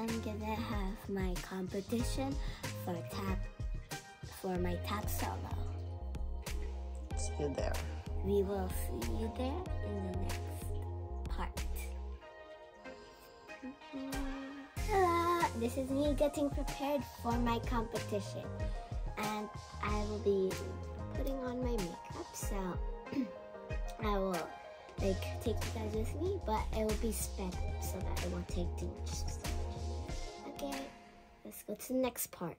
What's good? Today I'm gonna have my competition for tap for my tap solo. See you there. We will see you there in the next part. Hello, this is me getting prepared for my competition. And I will be putting on my makeup, so I will like take you guys with me, but it will be sped up so that it won't take too much to the next part.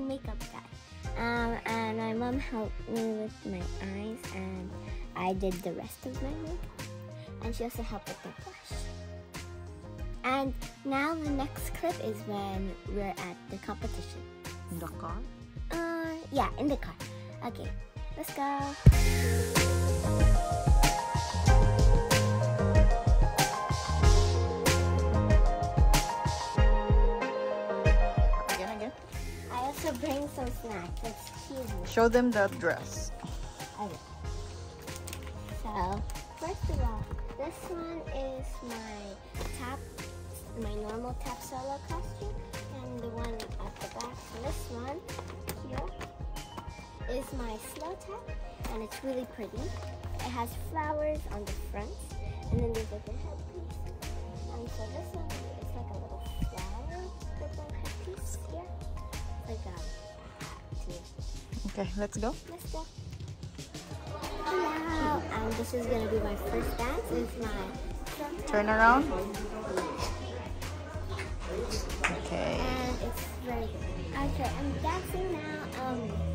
And makeup guy. Um, and my mom helped me with my eyes and I did the rest of my makeup. And she also helped with the blush. And now the next clip is when we're at the competition. In the car? Uh, yeah, in the car. Okay, let's go. Bring some snacks. It's cheesy. Show them the dress. Okay. So, first of all, this one is my top, my normal tap solo costume, and the one at the back. So this one here is my slow tap, and it's really pretty. It has flowers on the front, and then there's like a headpiece. And so this one is like a little flower little headpiece here. Like a. Okay, let's go. Let's go. Hello. And this is gonna be my first dance. It's my Turn around. Okay. and it's very good. Okay, I'm dancing now. Um,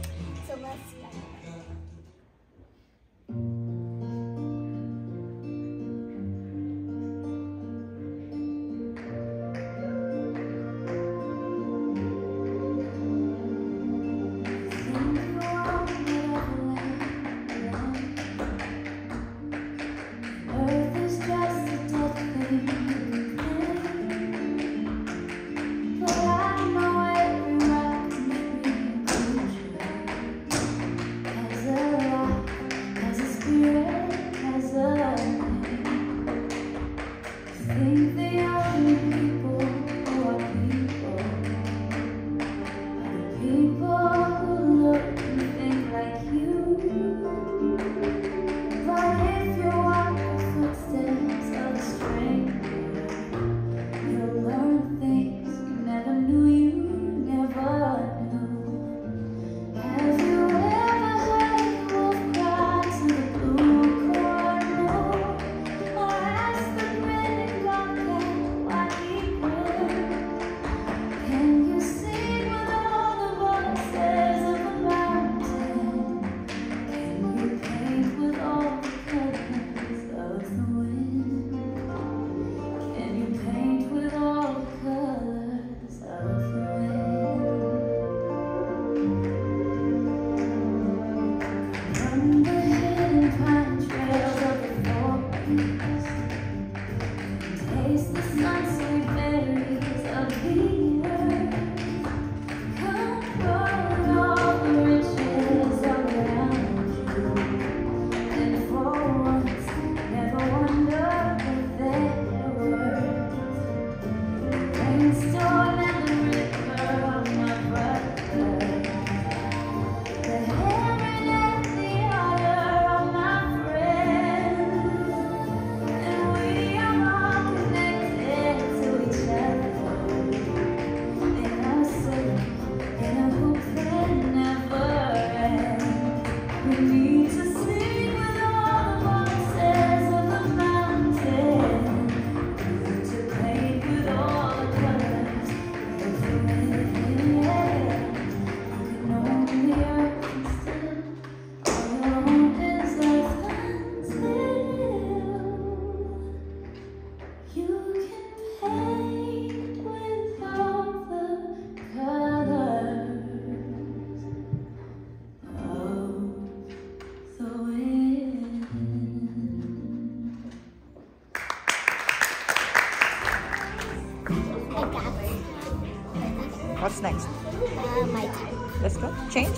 What's next? Uh, my time. Let's go. Change.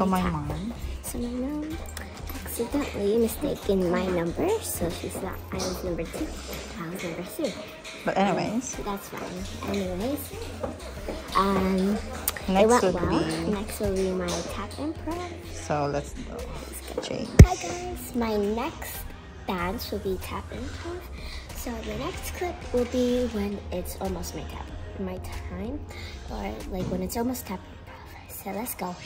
So, my mom. So my mom accidentally mistaken my number, so she thought I was number two. I was number three. But anyways, That's fine. Anyways, um, it next went would well. be. Next will be my tap improv. So let's go. Change. Hi guys, my next dance will be tap improv. So the next clip will be when it's almost my tap, my time, or like when it's almost tap. So let's go.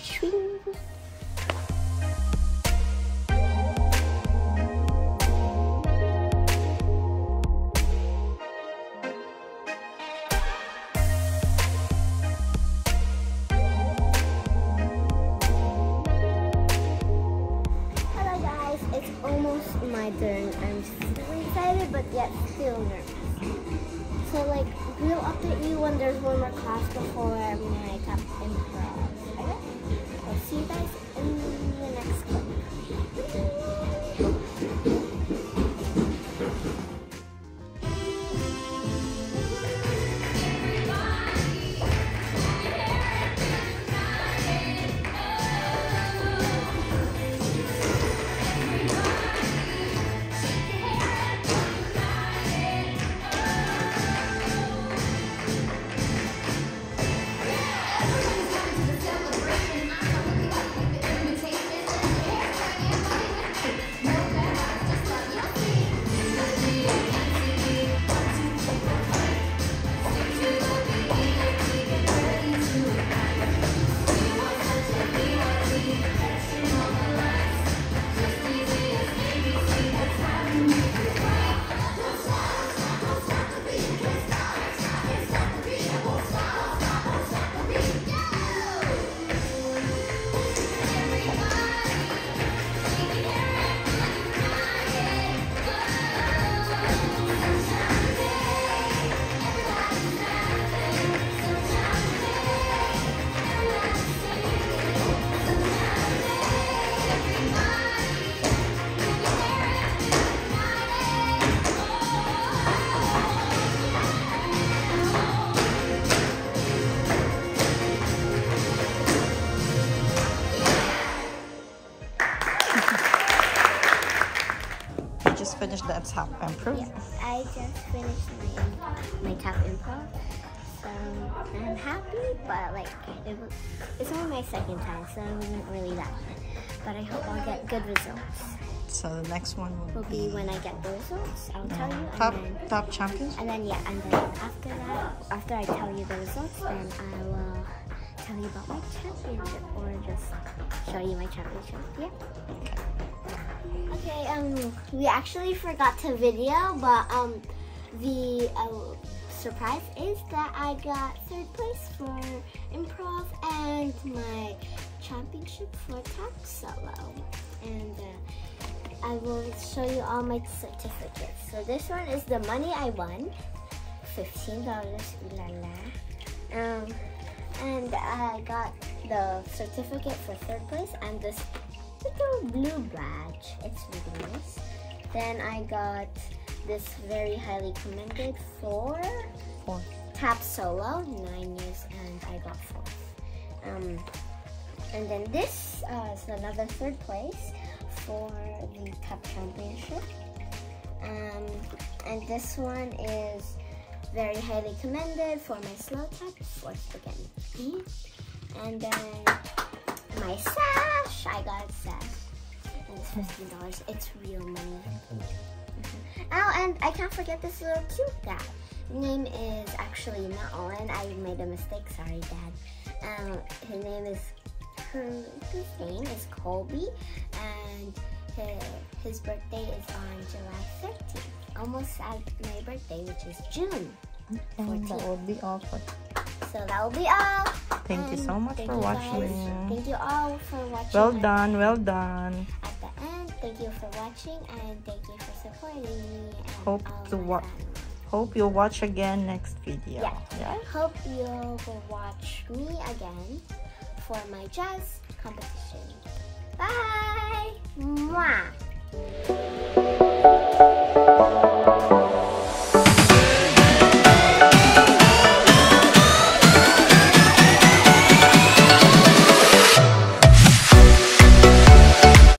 Hello guys, it's almost my turn. I'm excited but yet still nervous. So like we'll update you when there's one more class before my tap improv. Okay? I'll see you guys in the next clip. My, tap improv. So I'm happy, but like it was, it's only my second time, so it wasn't really that bad. But I hope I'll get good results. So the next one will, Will be when I get the results. I'll tell you. And top then, tap champions. and then yeah, and then after that, after I tell you the results, then I will tell you about my championship or just show you my championship. Yeah. Okay, um, we actually forgot to video, but um, the uh, surprise is that I got third place for improv and my championship for tap solo. And uh, I will show you all my certificates. So this one is the money I won, fifteen dollars. La la. Um, and I got the certificate for third place and this little blue badge. It's really nice. Then I got this very highly commended for Four. tap solo, nine years, and I got fourth. Um, and then this uh, is another third place for the tap championship. Um, and this one is very highly commended for my slow tap, fourth again. And then my sash, I got a sash. And it's fifteen dollars. It's real money. And I can't forget this little cute guy. Name is actually not Owen. I made a mistake. Sorry, Dad. Um, his name is her. His name is Colby, and his, his birthday is on July 13th. Almost at my birthday, which is June. And that will be all for. So that will be all. Thank you so much for you guys. watching. Thank you all for watching. Well done, well done. Thank you for watching and thank you for supporting me. hope to watch. Hope you'll watch again next video. Yeah. yeah. Hope you will watch me again for my jazz competition. Bye. Mwah.